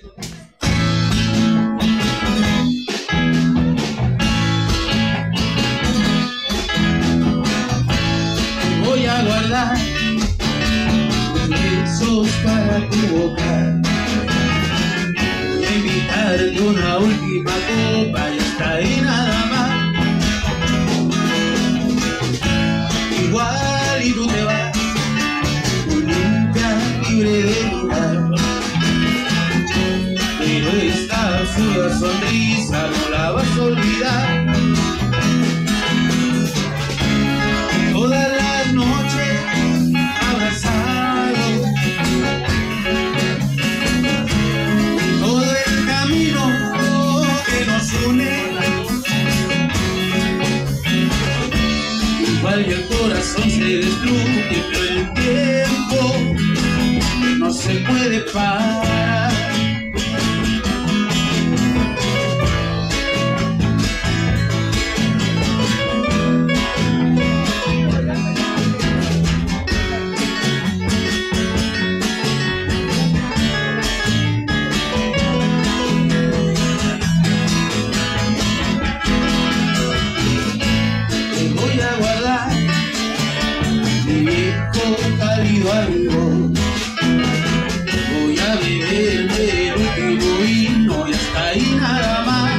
Voy a guardar besos para tu boca. A invitarte una última copa y hasta ahí nada más. Igual y tú te vas, sonrisa no la vas a olvidar. Todas las noches abrazados todo el camino que nos une. Igual el corazón se destruye pero el tiempo no se puede parar Voy a beberme el último vino y hasta ahí nada más.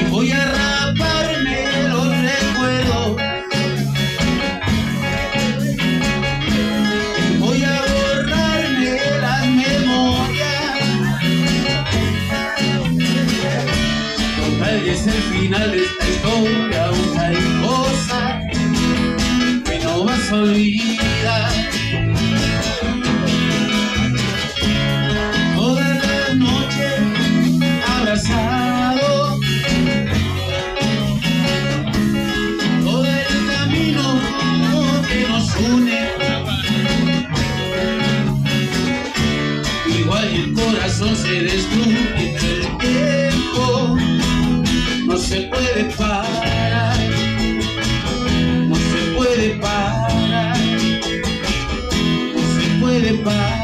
Y voy a raparme los recuerdos. Voy a borrarme las memorias. Total y es el final de esta historia, goodbye.